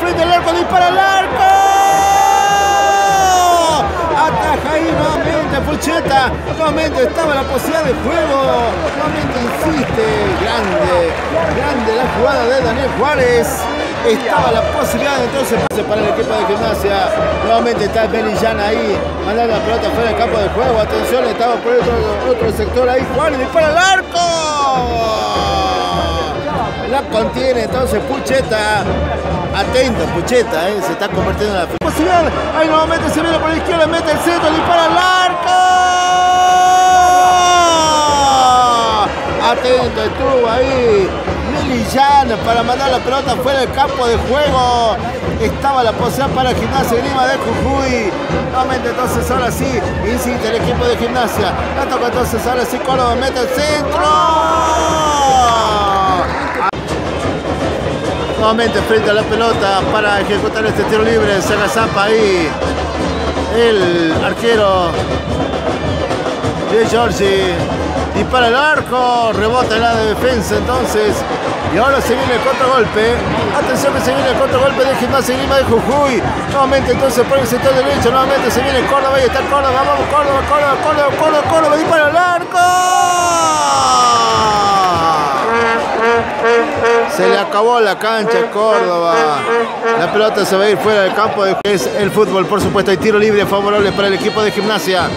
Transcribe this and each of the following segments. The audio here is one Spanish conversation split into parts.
Frente al arco, dispara al arco. Ataja ahí nuevamente Pucheta. Nuevamente estaba la posibilidad de juego. Nuevamente insiste. Grande, grande la jugada de Daniel Juárez. Estaba la posibilidad entonces para el equipo de gimnasia. Nuevamente está Belillán ahí. Mandando la pelota fuera del campo de juego. Atención, estaba por otro, otro sector ahí. Juárez dispara al arco. La contiene entonces Pucheta. Atento Pucheta, eh, se está convirtiendo en la posibilidad. Ahí nuevamente se viene por la izquierda, mete el centro, dispara al arco. Atento, estuvo ahí Melillán para mandar la pelota fuera del campo de juego. Estaba la posibilidad para Gimnasia Grima de Jujuy. Nuevamente entonces ahora sí, insiste el equipo de Gimnasia. La toca entonces ahora sí Córdoba mete el centro. Nuevamente frente a la pelota para ejecutar este tiro libre. Se agazapa ahí el arquero de Giorgi. Dispara el arco, rebota en la defensa entonces. Y ahora se viene el contragolpe. Atención que se viene el contragolpe de Gimnasia Lima de Jujuy. Nuevamente entonces por el sector derecho. Nuevamente se viene Córdoba. Ahí está Córdoba. Vamos Córdoba, Córdoba, Córdoba, Córdoba, Córdoba. Dispara el arco. Se le acabó la cancha a Córdoba. La pelota se va a ir fuera del campo. De... Es el fútbol, por supuesto. Hay tiro libre favorable para el equipo de gimnasia.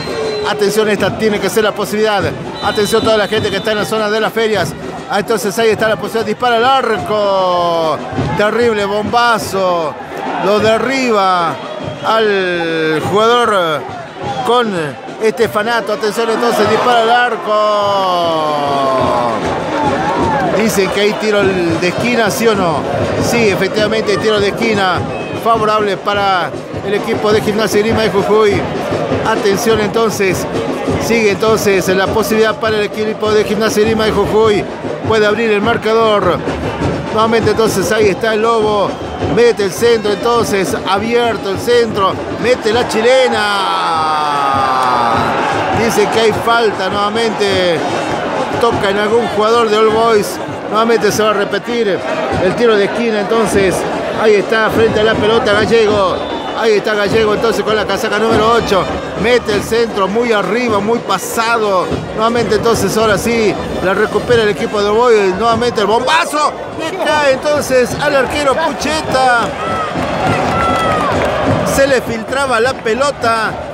Atención, esta tiene que ser la posibilidad. Atención toda la gente que está en la zona de las ferias. Ah, entonces ahí está la posibilidad. Dispara el arco. Terrible bombazo. Lo derriba al jugador con este fanato. Atención entonces, dispara el arco. Dicen que hay tiro de esquina, ¿sí o no? Sí, efectivamente tiro de esquina favorable para el equipo de Gimnasia Grima de Jujuy. Atención entonces, sigue entonces la posibilidad para el equipo de Gimnasia Grima de Jujuy. Puede abrir el marcador. Nuevamente entonces ahí está el Lobo. Mete el centro entonces, abierto el centro. Mete la chilena. Dice que hay falta nuevamente. Toca en algún jugador de All Boys. Nuevamente se va a repetir el tiro de esquina entonces. Ahí está frente a la pelota Gallego. Ahí está Gallego entonces con la casaca número 8. Mete el centro muy arriba, muy pasado. Nuevamente entonces ahora sí la recupera el equipo de Boy. Nuevamente el bombazo. Cae entonces al arquero Pucheta. Se le filtraba la pelota.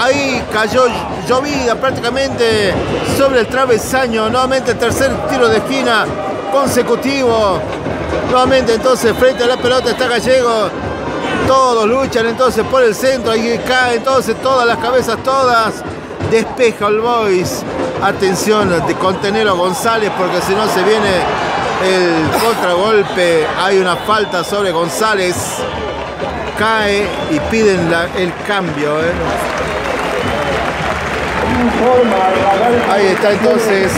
Ahí cayó llovida prácticamente sobre el travesaño. Nuevamente el tercer tiro de esquina consecutivo. Nuevamente entonces frente a la pelota está Gallego. Todos luchan entonces por el centro. Ahí cae entonces todas las cabezas, todas. Despeja el Boys. Atención de contener a González porque si no se viene el contragolpe. Hay una falta sobre González. Cae y piden el cambio. ¿eh? Ahí está entonces.